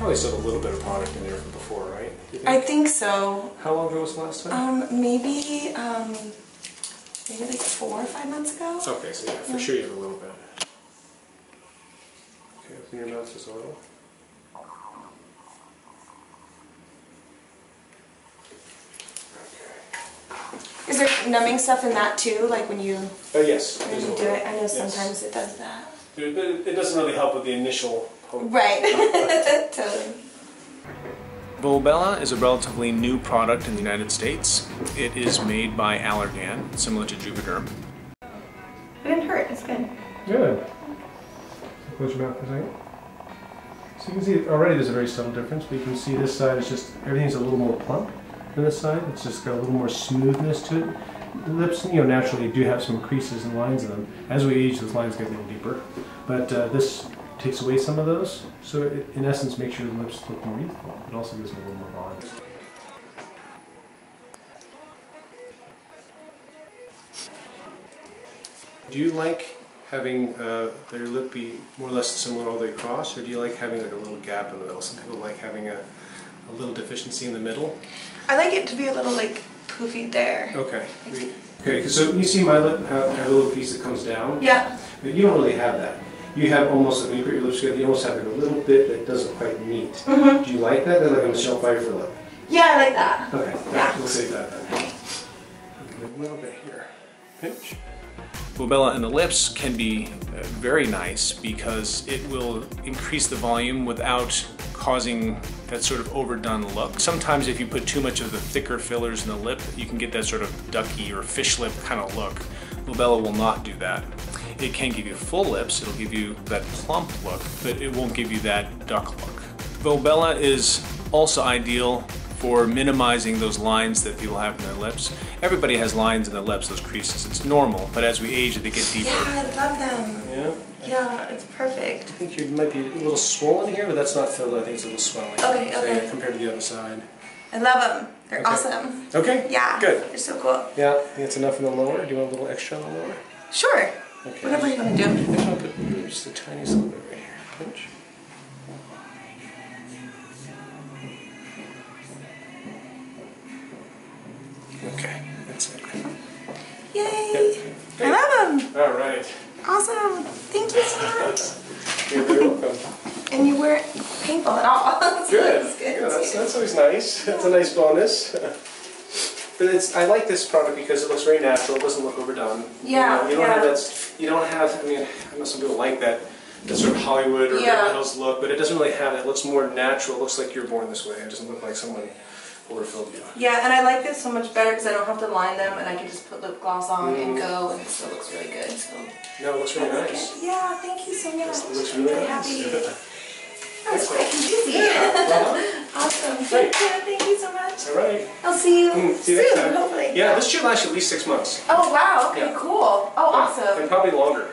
probably still have a little bit of product in there from before, right? Think? I think so. How long ago was the last time? Um, maybe, um, maybe like four or five months ago. Okay, so yeah, for sure you have a little bit. Okay, open your mouth just a little. Is there numbing stuff in that too? Like when you, Oh, yes. when you do it? I know yes. sometimes it does that. It, doesn't really help with the initial. Right. totally. Volbella is a relatively new product in the United States. It is made by Allergan, similar to Juvederm. It didn't hurt. It's good. Good. Close your mouth for a second. So you can see already there's a very subtle difference, but you can see this side is just, everything's a little more plump than this side. It's just got a little more smoothness to it. The lips, you know, naturally do have some creases and lines in them. As we age, those lines get a little deeper. But uh, this takes away some of those. So it, in essence, makes your lips look more youthful. It also gives them a little more volume. Do you like having uh, their lip be more or less similar all the way across, or do you like having like a little gap in the middle? Some people like having a, a little deficiency in the middle. I like it to be a little like poofy there. Okay. We- Okay, so you see my lip have, have a little piece that comes down? Yeah. But you don't really have that. You have almost, a you put your lips together, you almost have like a little bit that doesn't quite meet. Mhm. Do you like that? They're like a Michelle Pfeiffer lip. Yeah, I like that. Okay, Yeah. we'll save that then. A little bit here. Pinch. Volbella in the lips can be uh, very nice because it will increase the volume without causing that sort of overdone look. Sometimes if you put too much of the thicker fillers in the lip, you can get that sort of ducky or fish lip kind of look. Volbella will not do that. It can give you full lips, it'll give you that plump look, but it won't give you that duck look. Volbella is also ideal for minimizing those lines that people have in their lips. Everybody has lines in their lips, those creases. It's normal, but as we age, they get deeper. Yeah, I love them. Yeah. Yeah, it's perfect. I think you might be a little swollen here, but that's not filled. I think it's a little swelling. Okay, So, okay. yeah, compared to the other side. I love them. They're Okay. awesome. Okay. Yeah. Good. They're so cool. Yeah, I think it's enough in the lower. Do you want a little extra in the lower? Sure. Okay. Whatever you want to do. I think I'll put just the tiniest little bit right here. Pinch. Okay, that's it. Yay. Yep. I love them. All right. Awesome. Thank you so much. You're very welcome. And you weren't painful at all. So Good. that's Yeah, good. that's, that's always nice. That's a nice bonus. But it's, I like this product because it looks very natural. It doesn't look overdone. You Yeah, know, You don't have that. You don't have. I mean, I know some people like that. That sort of Hollywood or Yeah. Beverly Hills look, but it doesn't really have it. It looks more natural. It looks like you're born this way. It doesn't look like someone overfilled you. Yeah, and I like this so much better because I don't have to line them and I can just put lip gloss on and Mm. go and it still looks really good. So No, it looks really I nice. Yeah, thank you so much. It looks I'm really nice. happy. That was quick and easy. Yeah, awesome. Great. Thank you. Thank you so much. All right. I'll see you Mm, see soon, hopefully. Yeah, this should last you at least six months. Oh wow. Okay. Yeah. Cool. Oh, awesome. And probably longer.